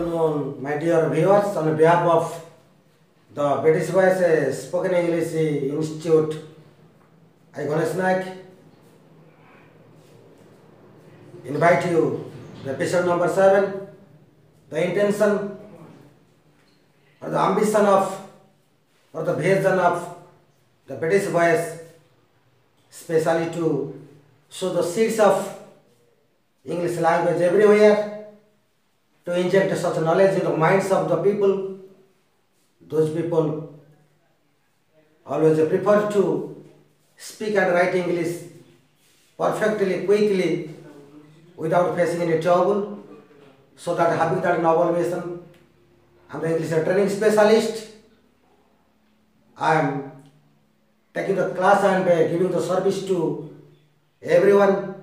afternoon, my dear viewers. On behalf of the British Voice Spoken English Institute, I, Ganesh Naik, invite you to episode number 7. The intention or the ambition of or the vision of the British Voice, especially to show the seeds of English language everywhere, to inject such knowledge into minds of the people. Those people always prefer to speak and write English perfectly, quickly, without facing any trouble. So that having that novel mission, I'm the English training specialist. I am taking the class and uh, giving the service to everyone.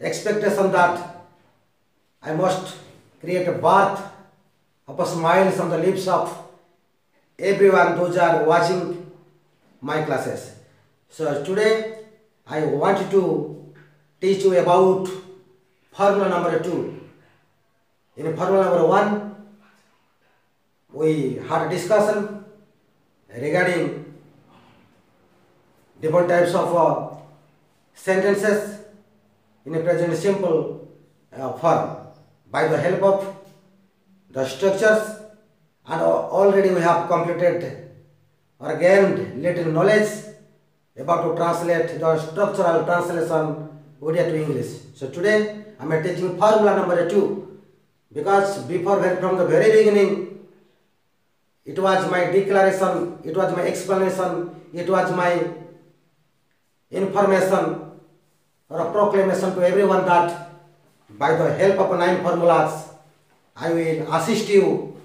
Expectation that I must create a bath of a smiles on the lips of everyone those are watching my classes. So today I want to teach you about formula number two. In formula number one, we had a discussion regarding different types of uh, sentences in a present simple uh, form by the help of the structures and already we have completed or gained little knowledge about to translate the structural translation Odia to English. So today I am teaching formula number two because before from the very beginning it was my declaration, it was my explanation, it was my information or a proclamation to everyone that by the help of nine formulas, I will assist you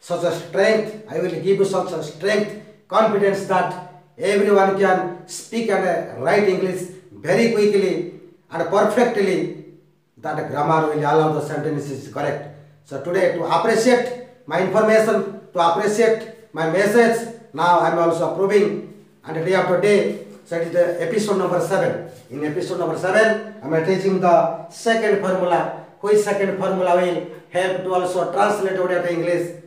such a strength, I will give you such a strength, confidence that everyone can speak and write English very quickly and perfectly that grammar will allow the sentences correct. So today to appreciate my information, to appreciate my message, now I am also approving and day after day, so it is the episode number 7. In episode number 7, I am teaching the second formula, which second formula will help to also translate Odia to English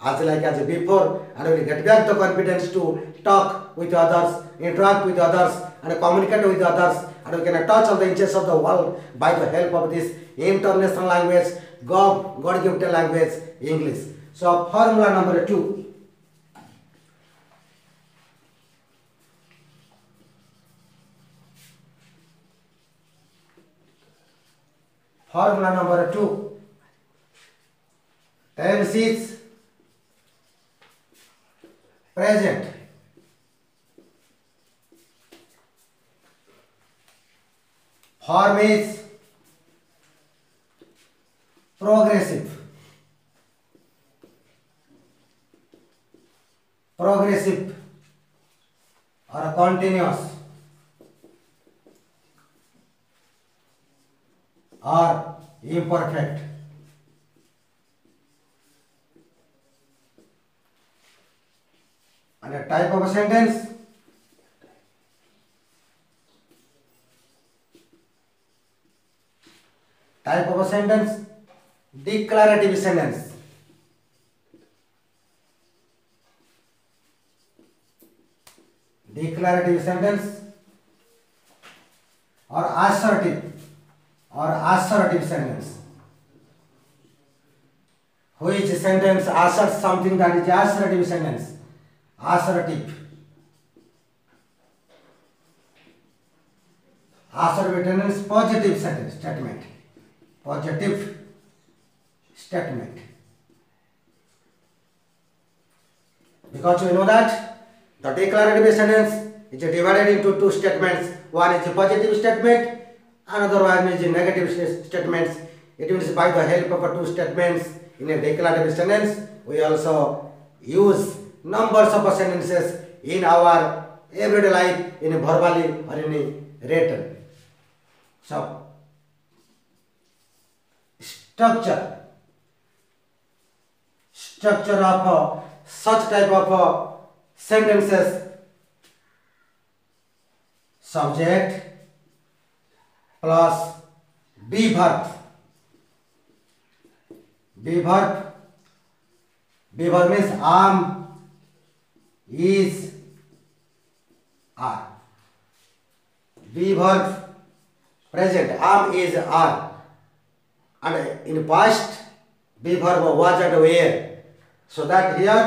as like as before and will get back the confidence to talk with others, interact with others and communicate with others and we can touch all the inches of the world by the help of this international language, God, God gifted language, English. So formula number 2. Formula number 2. Tense is present. Form is progressive. Progressive or continuous or imperfect any type of sentence type of sentence declarative sentence declarative sentence और assertive or assertive sentence which sentence asserts something that is assertive sentence assertive assertive sentence positive sentence statement positive statement because we know that the declarative sentence is divided into two statements. One is a positive statement another one is a negative statements it means by the help of two statements in a declarative sentence we also use numbers of sentences in our everyday life in verbally or in written so structure structure of uh, such type of uh, sentences subject plus verb verb verb means am is are verb present am is are and in past verb was and were so that here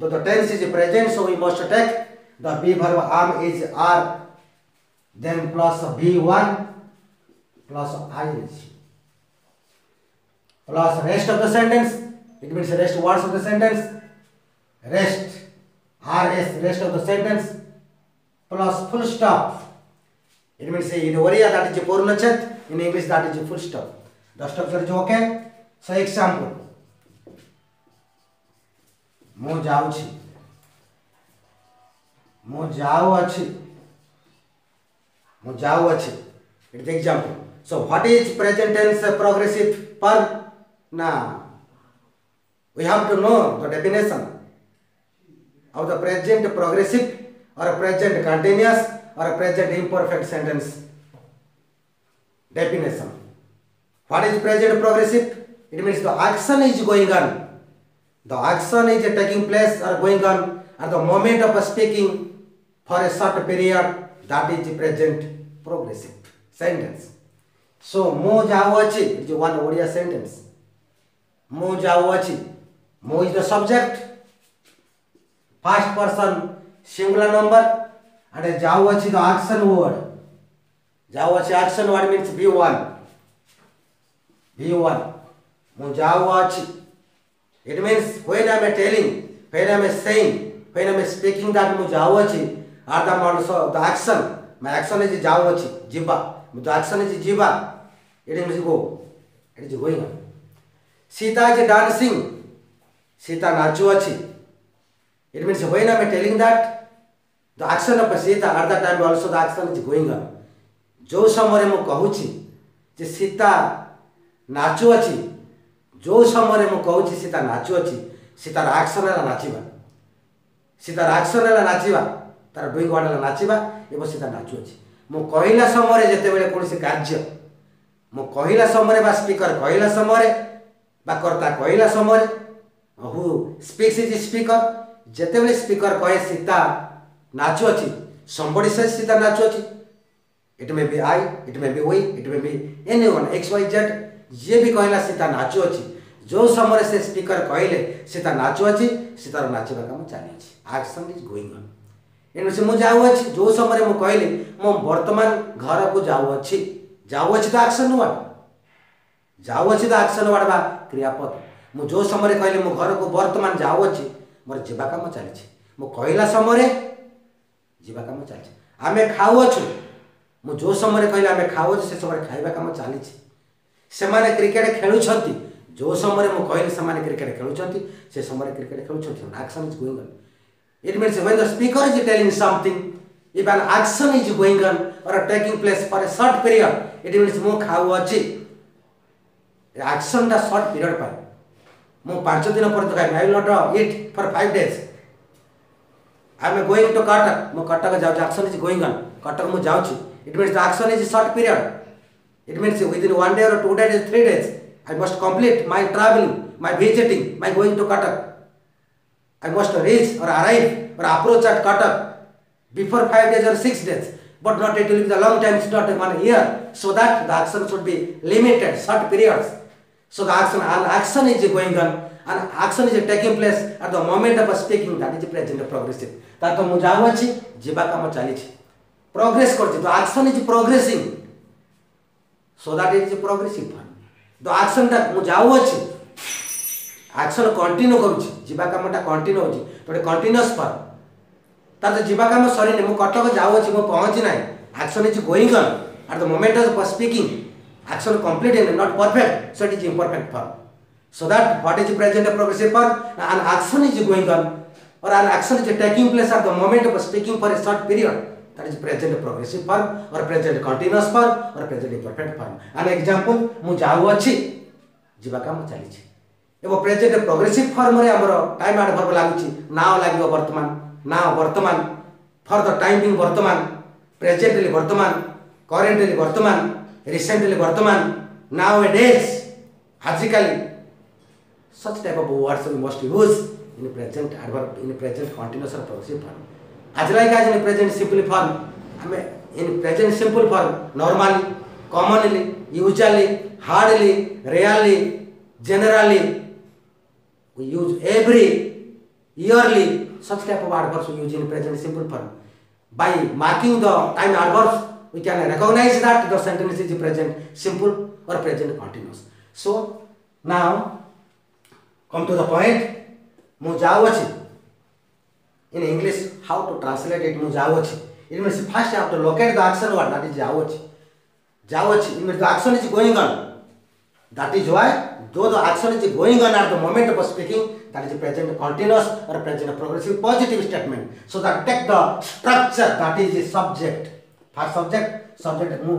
the tense is present so we must take the verb am is are then plus B one plus ing plus rest of the sentence it means rest words of the sentence rest rs rest of the sentence plus full stop it means in Oriya that is purnachat in English that is full stop the structure is okay so example ମୁଁ ଯାଉଛି ମୁଁ ଯାଉଅଛି ମୁଁ ଯାଉଅଛି it is example so what is present tense progressive verb now we have to know the definition of the present progressive or present continuous or present imperfect sentence definition what is present progressive it means the action is going on the action is taking place or going on at the moment of speaking for a short period that is present progressive sentence so mo jawachi is one odia sentence mo jawachi mo is the subject first person singular number and jawachi the action word jawachi action word means v1 v1 mo jawachi it means when i am telling when i am saying when i am speaking that mo jawachi are the models of the action my action is jawachi jibba जैक्सन जीवा। ये गो ये Sita is dancing Sita नाचुअी it mean वो नम telling that the action of Sita at the time also the action is going. On जो समय मुझे सीता नाचुअी जो समय मुझे सीता नाचुअी सीतार आक्शन है नाचवा। सीतार आक्शन है नाचवा। तार डुईंग वाला नाचवा सीता नाचुअी म कला समय जति बेला कि म कला समय स्पीकर कहिला समय कर्ता कहिला समयु स्पीक्स इज स्पिकर जेबे स्पीकर कहिले सीता नाचुअ सीता नाचुअमे वि आई इटमे बि ओटमे एनीवन एक्स वाई जेड जिए भी कहिला नाचुअिकर कहिले सीता नाचुअर नाचेको काम चाहिँ ଏଣୁ ସେ ମୁଁ ଯାଉଅଛି ଯେଉଁ ସମୟରେ ମୁଁ କହିଲି ମୁଁ ବର୍ତ୍ତମାନ ଘରକୁ ଯାଉଅଛି ଯାଉଅଛି ତ ଆକ୍ସନ୍ ୱାର୍ଡ଼ ଯାଉଅଛି ତ ଆକ୍ସନ୍ ୱାର୍ଡ଼ ବା କ୍ରିୟାପଦ ମୁଁ ଯେଉଁ ସମୟରେ କହିଲି ମୁଁ ଘରକୁ ବର୍ତ୍ତମାନ ଯାଉଅଛି ମୋର ଯିବା କାମ ଚାଲିଛି ମୁଁ କହିଲା ସମୟରେ ଯିବା କାମ ଚାଲିଛି ଆମେ ଖାଉଅଛୁ ମୁଁ ଯେଉଁ ସମୟରେ କହିଲି ଆମେ ଖାଉଛୁ ସେ ସମୟରେ ଖାଇବା କାମ ଚାଲିଛି ସେମାନେ କ୍ରିକେଟ ଖେଳୁଛନ୍ତି ଯେଉଁ ସମୟରେ ମୁଁ କହିଲି ସେମାନେ କ୍ରିକେଟ ଖେଳୁଛନ୍ତି ସେ ସମୟରେ କ୍ରିକେଟ ଖେଳୁଛନ୍ତି action is going on It means when the speaker is telling something if an action is going on or taking place for a short period it means ମୁଁ ଖାଉଅଛି ଆକ୍ସନଟା ସର୍ଟ ପିରିୟଡ଼ ପାଇଁ ମୁଁ ପାଞ୍ଚ ଦିନ ପର୍ଯ୍ୟନ୍ତ ଖାଇବି I not eat for five days I am going to Cuttack ମୁଁ କଟକ ଯାଉଛି action is going on Cuttack ମୁଁ ଯାଉଛି It means the action is a short period. It means within one day or two days, three days, I must complete my traveling, my visiting, my going to Cuttack. I must reach or arrive or approach at Cuttack before five days or six days. But not it will be the long time, it's not one year. So that the action should be limited, short periods. So the action, and action is going on. And action is taking place at the moment of speaking. That is present progressive. तार तो मुझे जाऊँगी जीवा काम चली progress कर action is progressing so that is progressing form तो action टा मुझे जाऊँगी action କଣ୍ଟିନ୍ୟୁ କରୁଛି ଯିବା କାମଟା କଣ୍ଟିନ୍ୟୁ ହେଉଛି ତ ଗୋଟେ କଣ୍ଟିନ୍ୟୁଅସ୍ ଫର୍ମ ତାର ତ ଯିବା କାମ ସରିନି ମୁଁ କଟକ ଯାଉଅଛି ମୁଁ ପହଞ୍ଚି ନାହିଁ action is going on at the moment of speaking action complete and not perfect so it is imperfect form so that what is present progressive form an action is going on or an action is taking place at the moment of speaking for a short period that is present progressive form or present continuous form or present imperfect form an example ମୁଁ ଯାଉଅଛି ଯିବା କାମ ଚାଲିଛି a present progressive form time adverb लागतमा नर्तमान for the time presently बर्तमान currently वर्तमान recently वर्तमान now एजिलिस्टेन्ट in present continuous present simple in present simple form normally common usually hardly really generally we use every, yearly, such type of adverbs we use in present simple form. By marking the time adverbs, we can recognize that the sentence is present simple or present continuous. So now come to the point. ମୁଁ ଯାଉଅଛି in English how to translate it ମୁଁ ଯାଉଅଛି it means first you have to locate the action word that is ଯାଉଅଛି ଯାଉଅଛି it means the action is going on that is why though the action is going on at the moment of speaking that is present continuous or present progressive positive statement so that take the structure that is the subject first subject subject ମୁଁ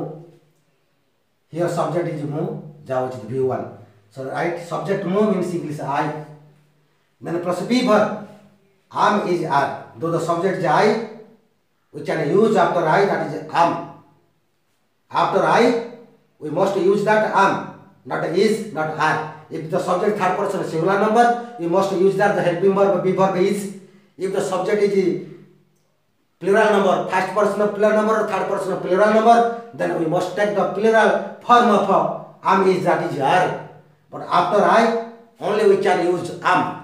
here subject is ମୁଁ ଯାଉଅଛି v1 so right subject ମୁଁ means English I then plus be verb. Am is are. Though the subject is I, we can use after I, that is am. After I, we must use that am, not is, not are. If the subject third person singular number, we must use that the helping verb, be verb is. If the subject is plural number, first person of plural number or third person of plural number, then we must take the plural form of am is, that is are. But after I, only we can use am.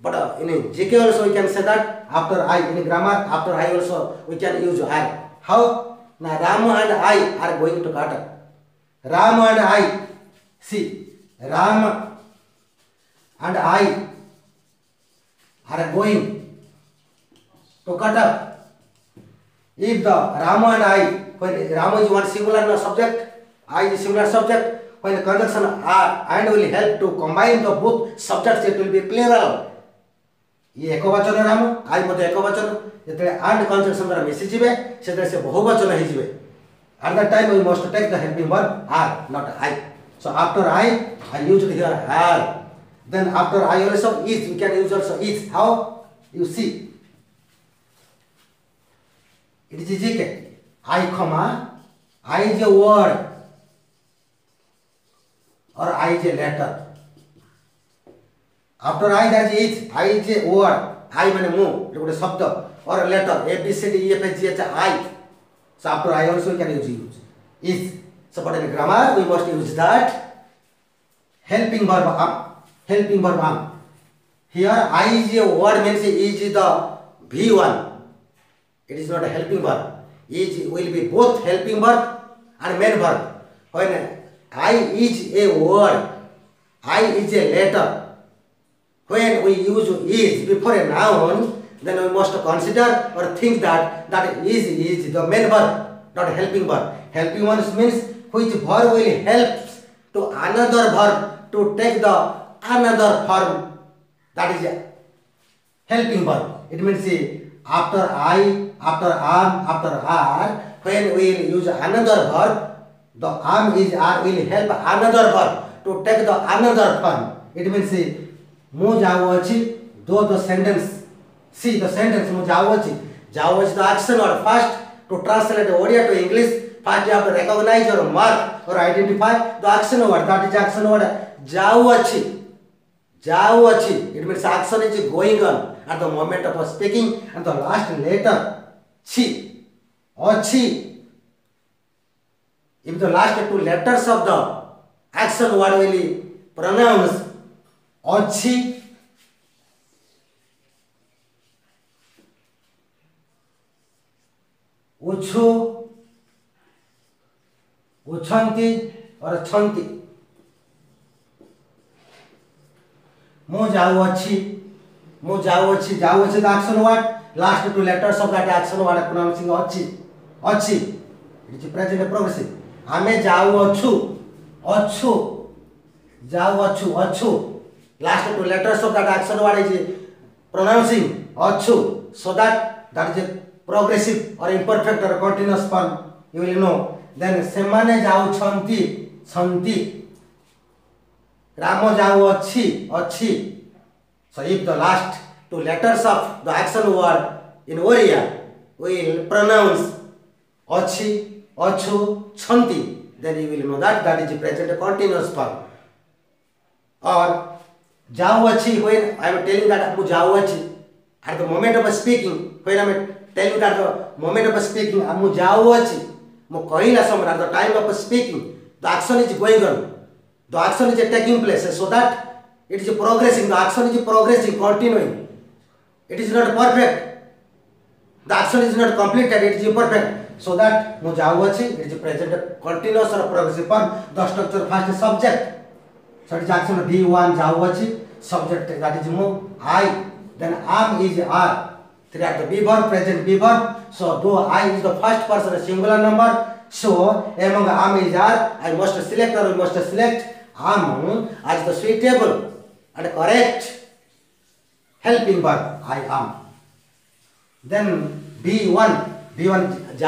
But uh, in GK also we can say that after I, in grammar, after I also we can use I. How? Now Rama and I are going to Cuttack. Rama and I, See, Ram and I are going to cut up. If the Rama and I, when Rama is one singular subject, I is singular subject, when conjunction are and will help to combine the both subjects, it will be plural. ये एक वचन राम आई मत एक वचन जिते and conjunction द्वारा मिसीजे से बहुवचन हो at the time we must take the helping verb are not I So after I, I used here have. Then after I also is, you can use also is. How? You see. It is easy. I comma, I is a word or I is a letter. After I that is I is a word. I मैंने move. ये बोले a word. Or A letter. A, B C D E F G H I. So after I also can use use is. So but in grammar we must use that. Helping verb helping verb here I is a word means is the V1 it is not a helping verb. Is will be both helping verb and main verb. When I is a word I is a letter. When we use is before a noun, then we must consider or think that that is is the main verb, not helping verb. Helping verb means which verb will help to another verb to take the another form. That is helping verb. It means see, after I, after am, after are, when we will use another verb, the am is are will help another verb to take the another form. It means see, ମୁଁ ଯାଉଅଛି though the sentence see the sentence ମୁଁ ଯାଉଅଛି ଯାଉଅଛି the action or first to translate Odia to English First, you have to recognize your mark or identify the action word. That is action word. Jauachi. Jauachi. It means action is going on at the moment of speaking and the last letter. Chi. Or chi. If the last two letters of the action word will pronounce or chi उछु और छंती। मो जाऊ अच्छी last two letters of that action word अच्छी present progressive आमे जाऊ जाऊ last two letters of that action is pronouncing अछु so that that is progressive और imperfect और continuous form you will know then semane ଯାଉଛନ୍ତି ଛନ୍ତି ରାମ ଯାଉଅଛି ଅଛି so if the last two letters of the action word in oriya will pronounce ଅଛି ଅଛୁ ଛନ୍ତି then you will know that that is present continuous form or ଯାଉଅଛି when I am telling that ମୁଁ ଯାଉଅଛି at the moment of speaking when I am telling that the moment of speaking ମୁଁ ଯାଉଅଛି Mokoila somewhere at the time of speaking, the action is going on. The action is taking place so that it is progressing. The action is progressing, continuing. It is not perfect. The action is not completed. It is imperfect. So that mu jaauachi it is present continuous or progressive form. The structure first subject. So it is action V1 jaauachi subject that is mu I. Then am is are. Three are the be verb, present be verb. So though I is the first person singular number. So among am is are. I must select or I must select am as the suitable and correct helping verb. I am. Then b1 b1 B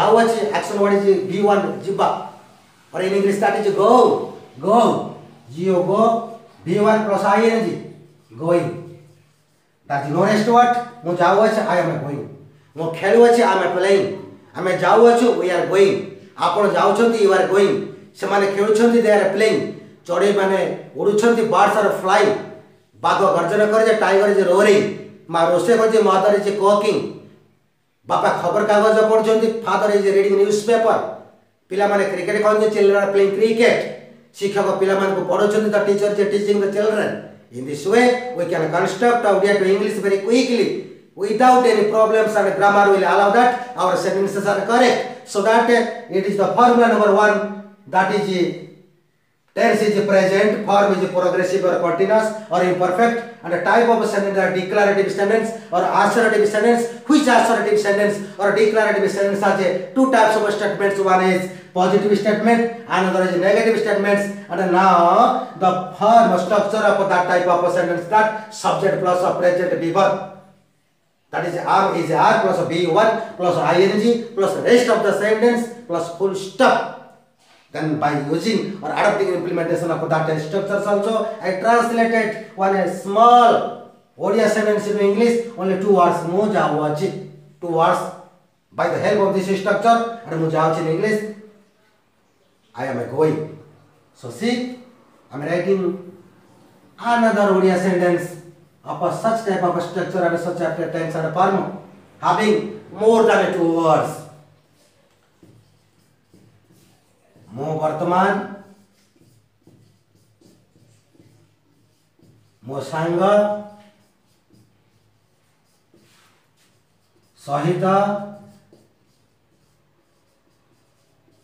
one. Action word is b1 jiba Or in English that is go. Go. G go. b1 one plus I Going. That's known as to what? Mujawach, I am going. Mukhelwach, I am playing. I am Jawach, we are going. Upon Jawchoti, you are going. Samana Kiruchoti, they are playing. Chode Mane, Uruchoti, birds are flying. Bago Garjana Korja, tiger is roaring. My Rose Korja, mother is cooking. बापा खबर कागज़ पढ़ुंट father is reading newspaper पे cricket कहते children are playing cricket शिक्षक पे पढ़ाऊँ the teacher is teaching the children In this way, we can construct Odia to English very quickly. Without any problems and grammar will allow that. Our sentences are correct. So that it is the formula number one. That is tense is present form is progressive or continuous or imperfect and the type of sentence are declarative sentence or assertive sentence which assertive sentence or declarative sentence has a two types of statements one is positive statement another is negative statements and now the form structure of that type of sentence that subject plus a present be verb that is am is are plus b1 plus ing plus rest of the sentence plus full stop then by using or adopting implementation of that structures also i translated one a small odia sentence into english only two words mu jauchi two words by the help of this structure and mu jauchi in english i am going so see i am writing another odia sentence of a such type of structure and such a tense and form having more than two words ମୁଁ ବର୍ତ୍ତମାନ ମୋ ସାଙ୍ଗ ସହିତ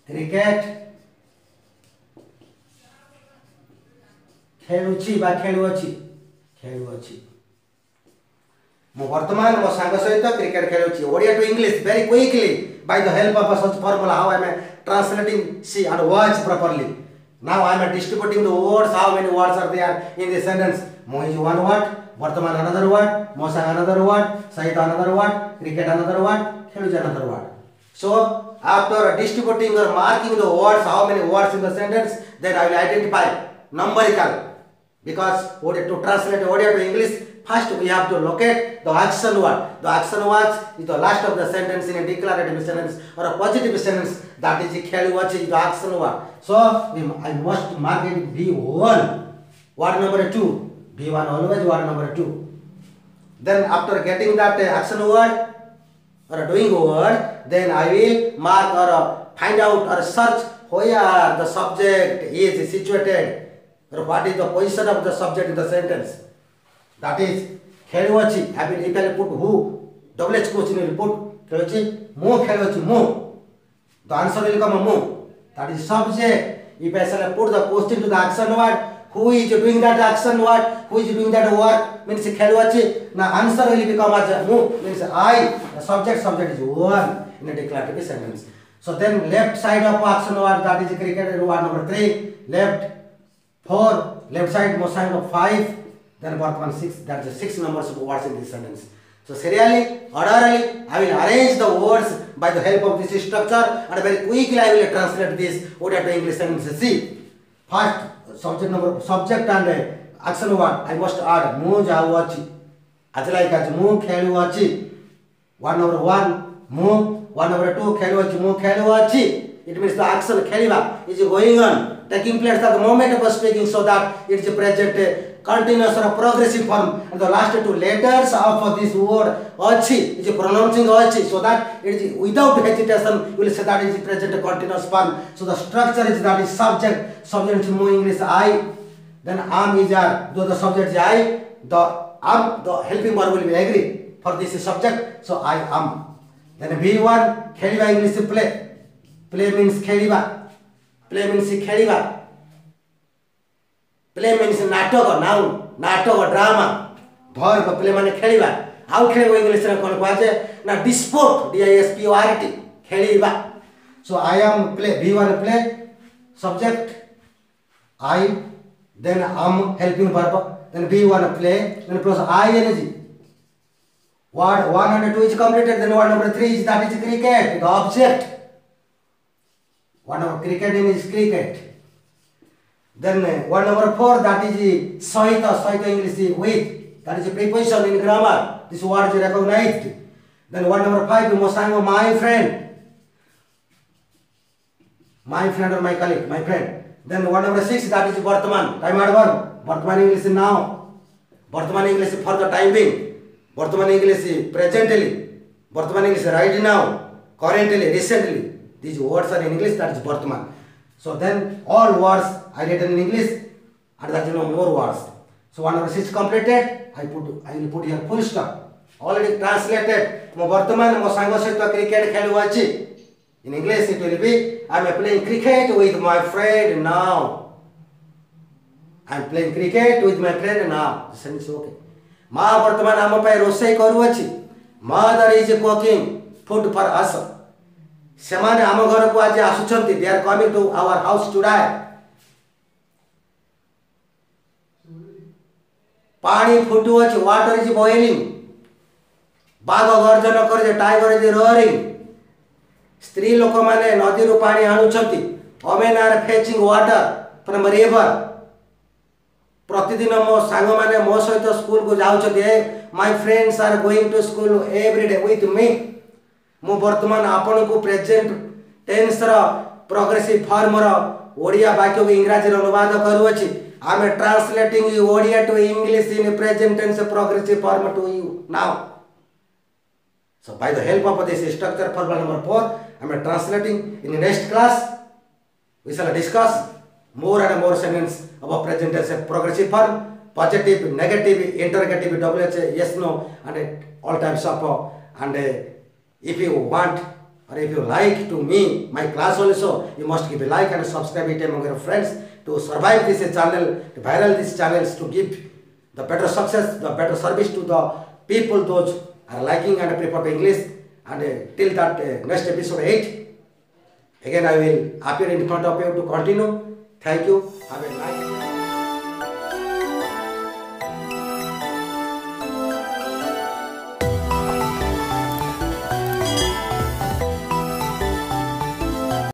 cricket ଖେଳୁଛି ବା ଖେଳୁଅଛି ଖେଳୁଅଛି ମୁଁ ବର୍ତ୍ତମାନ ମୋ ସାଙ୍ଗ ସହିତ କ୍ରିକେଟ ଖେଳୁଛି Odia to English very quickly by the help of a such formula how I am translating see and watch properly. Now I am distributing the words, how many words are there in the sentence. Mo is one word, Vartaman another word, Mosang another word, Saita another word, cricket another word, Kheluj another word. So after distributing or marking the words, how many words in the sentence, that I will identify numerical. Because to translate Odia to English, first we have to locate the action word. The action word is the last of the sentence in a declarative sentence or a positive sentence. That is Kheliwachi is the action word. So I must mark it B1. Word number 2. B1 always word number 2. Then after getting that uh, action word or doing word, then I will mark or uh, find out or search where the subject is situated or what is the position of the subject in the sentence. That is ଖେଳୁଅଛି I will if I put who double H question will put ଖେଳୁଛି ମୁଁ ଖେଳୁଛି ମୁଁ the answer will come ମୁଁ that is subject if I shall put the question to the action word who is doing that action word who is doing that work means ଖେଳୁଅଛି now answer will become as ମୁଁ means I the subject subject is one in a declarative sentence so then left side of action word that is cricket word number 3 left 4 left side mosang of 5 then Bartman 6, that's the 6 numbers of words in this sentence. So serially, orderly, I will arrange the words by the help of this structure and very quickly I will translate this Odia to English sentence. See, first subject number, subject and uh, action word, I must add mu jauachi. As like as mu kheluachi. One number one, mu. One number two, kheluachi, mu kheluachi. It means the action kheliba is going on, taking place at the moment of speaking so that it is present continuous or progressive form and the last two letters of this word achi is pronouncing achi so that it is without hesitation you will say that it is present continuous form so the structure is that is subject subject is more english i then am is are though the subject is i the am the helping verb will be agree for this subject so i am then v1 kheliba english play play means kheliba play means kheliba play means नाटक now नाटक drama verb play माने खेलिबा how खेलिबा English रे कोन कहजे ना disport D I S P O R T खेलिबा so I am play V one play subject I then am helping verb then V one play then plus I N G word 102 is completed, then word number 3 is that is cricket, the object. Word number cricket is cricket Then word number four that is Saita, Saita English is with. That is a preposition in grammar. This word is recognized. Then word number five, Mosango, my friend. My friend or my colleague, my friend. Then word number six, that is Bartman, time adverb. Bartman English is now. Bartman English is for the time being. Bartman English is presently. Bartman English is right now. Currently, recently. These words are in English, that is Bartman. So then all words I written in English and there is no more words. So one verse is completed. I put I will put here full stop. Already translated. मो वर्तमान मो सांग सहित cricket खेलु अछि In English it will be I am playing cricket with my friend now. I am playing cricket with my friend now. This is okay. माँ वर्तमान आम रोसई करूँ mother is cooking food for us ସେମାନେ ଆମ ଘରକୁ ଆଜି ଆସୁଛନ୍ତି they are coming to our house today ପାଣି ଫୁଟୁଅଛି ୱାଟର ଇଜ୍ ବଏଲିଂ ବାଘ ଗର୍ଜନ କରୁଛି ଟାଇଗର ଇଜ୍ ରୋରିଂ ସ୍ତ୍ରୀ ଲୋକମାନେ ନଦୀରୁ ପାଣି ଆଣୁଛନ୍ତି women are fetching water from river ପ୍ରତିଦିନ ମୋ ସାଙ୍ଗମାନେ ମୋ ସହିତ ସ୍କୁଲକୁ ଯାଉଛନ୍ତି uh my friends are going to school every day with me ମୁଁ ବର୍ତ୍ତମାନ ଆପଣଙ୍କୁ ପ୍ରେଜେଣ୍ଟ ଟେନ୍ସର ପ୍ରୋଗ୍ରେସିଭ୍ ଫର୍ମର ଓଡ଼ିଆ ବାକ୍ୟକୁ ଇଂରାଜୀରେ ଅନୁବାଦ କରୁଅଛି ଆମେ translating Odia to English in present tense progressive form to you now So by the help of this structure formula number 4, I am translating. In the next class, we shall discuss more and more sentences about present tense progressive form, positive, negative, interrogative, WH, yes, no, and all types of. And if you want or if you like to me, my class also, you must give a like and subscribe it among your friends to survive this channel, to viral these channels, to give the better success, the better service to the people, those are liking and prefer the English. And uh, till that uh, next episode 8, again I will appear in front of you to continue. Thank you. Have a nice